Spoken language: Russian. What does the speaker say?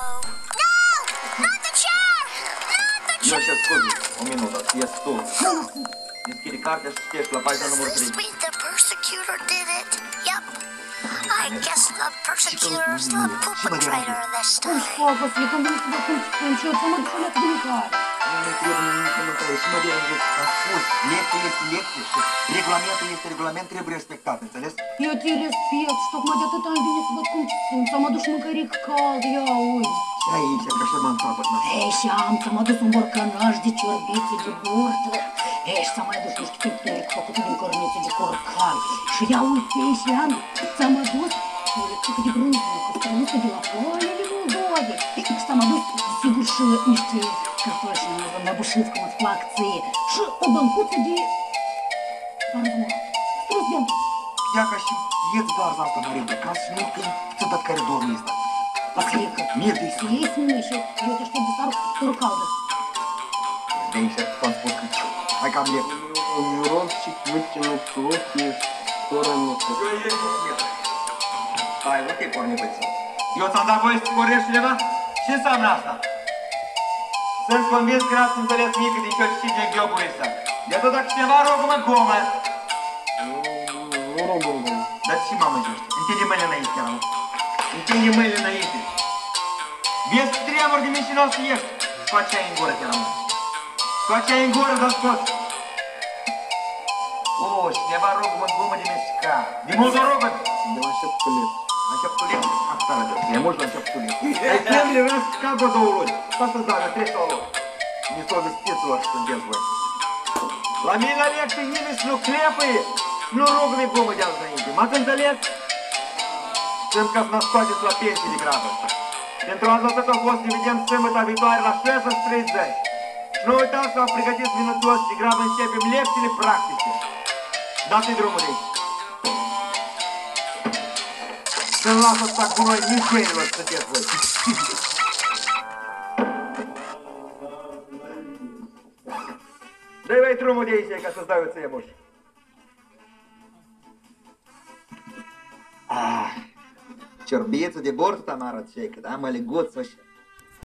No! Not the chair! Not the chair! Još scuzi, o minută, ești tu. Deschide cartea și ești la pagina numărul 3. Wait, the persecutor did it. Yep. I eh. guess the persecutor is the perpetrator this time. și sumă de spus, lecție este lecție și regulamentul este regulament, trebuie respectat, înțeles? Eu te respect și tocmai de atât am venit să văd cum sunt, să mă duc mâncăric cald, ia uite. Și aici, că așa m-am toapăt, da. Ei, și am să mă duc un borcănaș de ciorbițe de burtă, ei, și să mai adus niște pipere făcute din cornițe de corcan. Și ia uite, și am am adus de să mă duc Молодчика Дебрунина, Костромуха Белополя, Левого Доводи. И, кстати, adus, sigur, și niște Черпашина набушивкала в флакції, що у банку тоді порвала. Розбянка. Я хочу едва завтра на рынке кашляка, в этот коридор не издать. Поклика. Нет, и все. Есть мне еще, идете, что бусар туркалды. Думся, подпуска. А ко мне? Мирончик вытянул руки в сторону. Ай, вот и корни бойца. Йо, сандабой, скорее шлева, часа наша. Ten słonwiec krasny zalez nigdy i choć sidzie gdzie obłysa. Ja to tak śpiewa rok na głowę. Да си мама идеш. Интели мене на ите, ама. Интели мене на ите. Вие сте три амор ги миши носи еш. Скоча им горе, тя ама. Скоча им горе за скот. О, снева рогу от гума демеска. Диму за рогът. Давай ще полет începutul asta ne Ne mult la începutul Hai, ne vreau să cadă două luni. Asta da, ne trece o lună. Не то беспецова, что дед вы. Ламина лек ты гибешь, ну крепые, ну рогами бома дял за инди. Матен за лек, Sunt ca să scoateți la pensii de grabă. Pentru anul ăsta a fost dividend sâmbătă viitoare la 6.30. Și nu uitați că am pregătit minutos de grabă începem lecțiile practice. Dați-i drumul aici. Жила тут так было неделю, вот отец мой. Да и труму действия, как создаются ему ж. А, Чорбица де борта Тамара Чейка, да, мали год вообще.